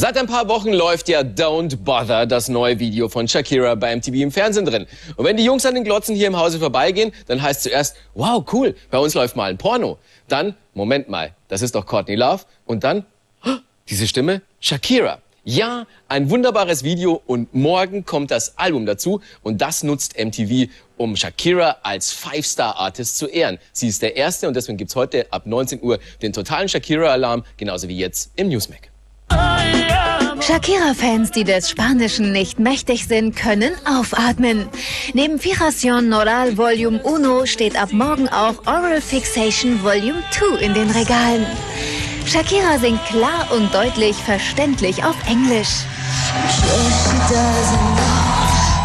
Seit ein paar Wochen läuft ja Don't Bother, das neue Video von Shakira bei MTV im Fernsehen drin. Und wenn die Jungs an den Glotzen hier im Hause vorbeigehen, dann heißt zuerst, wow, cool, bei uns läuft mal ein Porno. Dann, Moment mal, das ist doch Courtney Love. Und dann, oh, diese Stimme, Shakira. Ja, ein wunderbares Video und morgen kommt das Album dazu und das nutzt MTV, um Shakira als Five-Star-Artist zu ehren. Sie ist der Erste und deswegen gibt's heute ab 19 Uhr den totalen Shakira-Alarm, genauso wie jetzt im Newsmac. Shakira-Fans, die des Spanischen nicht mächtig sind, können aufatmen. Neben Fijación Noral Volume 1 steht ab morgen auch Oral Fixation Volume 2 in den Regalen. Shakira singt klar und deutlich verständlich auf Englisch.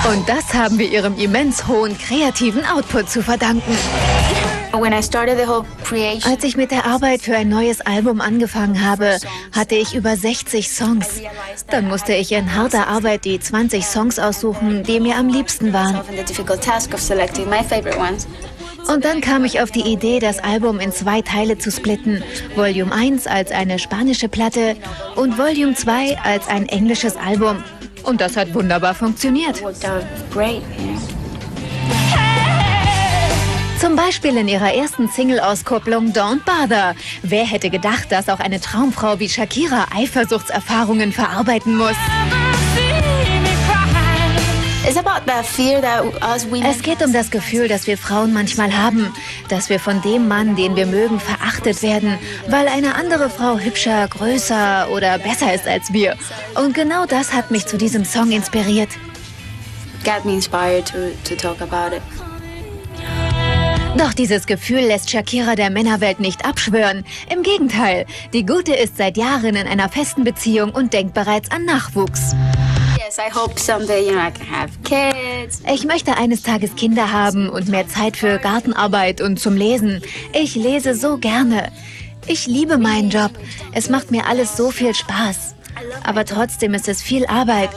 Und das haben wir ihrem immens hohen kreativen Output zu verdanken. Als ich mit der Arbeit für ein neues Album angefangen habe, hatte ich über 60 Songs. Dann musste ich in harter Arbeit die 20 Songs aussuchen, die mir am liebsten waren. Und dann kam ich auf die Idee, das Album in zwei Teile zu splitten. Volume 1 als eine spanische Platte und Volume 2 als ein englisches Album. Und das hat wunderbar funktioniert. Zum Beispiel in ihrer ersten Single-Auskopplung Don't Bother. Wer hätte gedacht, dass auch eine Traumfrau wie Shakira Eifersuchtserfahrungen verarbeiten muss? Es geht um das Gefühl, das wir Frauen manchmal haben, dass wir von dem Mann, den wir mögen, verachtet werden, weil eine andere Frau hübscher, größer oder besser ist als wir. Und genau das hat mich zu diesem Song inspiriert. Got me inspired to, to talk about it. Doch dieses Gefühl lässt Shakira der Männerwelt nicht abschwören. Im Gegenteil, die Gute ist seit Jahren in einer festen Beziehung und denkt bereits an Nachwuchs. Ich möchte eines Tages Kinder haben und mehr Zeit für Gartenarbeit und zum Lesen. Ich lese so gerne. Ich liebe meinen Job. Es macht mir alles so viel Spaß. Aber trotzdem ist es viel Arbeit.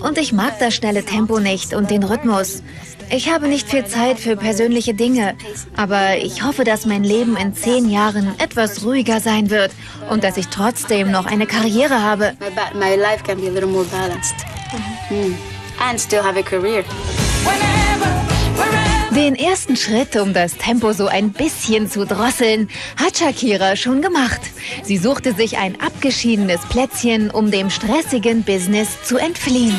Und ich mag das schnelle Tempo nicht und den Rhythmus. Ich habe nicht viel Zeit für persönliche Dinge, aber ich hoffe, dass mein Leben in zehn Jahren etwas ruhiger sein wird und dass ich trotzdem noch eine Karriere habe. My life can be a little more balanced. Mm. And still have a career. Den ersten Schritt, um das Tempo so ein bisschen zu drosseln, hat Shakira schon gemacht. Sie suchte sich ein abgeschiedenes Plätzchen, um dem stressigen Business zu entfliehen.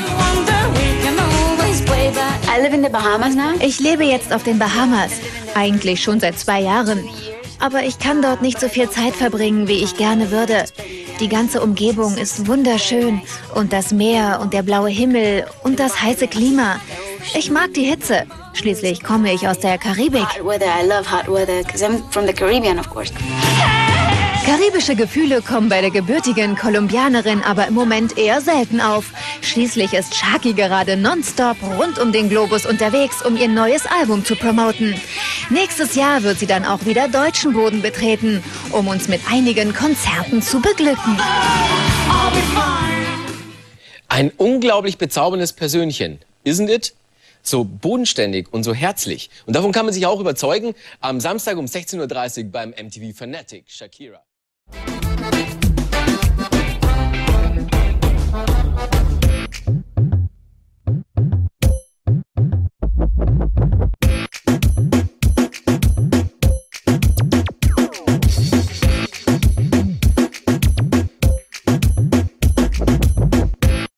Ich lebe jetzt auf den Bahamas, eigentlich schon seit zwei Jahren. Aber ich kann dort nicht so viel Zeit verbringen, wie ich gerne würde. Die ganze Umgebung ist wunderschön und das Meer und der blaue Himmel und das heiße Klima. Ich mag die Hitze. Schließlich komme ich aus der Karibik. Karibische Gefühle kommen bei der gebürtigen Kolumbianerin aber im Moment eher selten auf. Schließlich ist Shaki gerade nonstop rund um den Globus unterwegs, um ihr neues Album zu promoten. Nächstes Jahr wird sie dann auch wieder deutschen Boden betreten, um uns mit einigen Konzerten zu beglücken. Ein unglaublich bezauberndes Persönchen, isn't it? So bodenständig und so herzlich. Und davon kann man sich auch überzeugen am Samstag um 16.30 Uhr beim MTV Fanatic Shakira.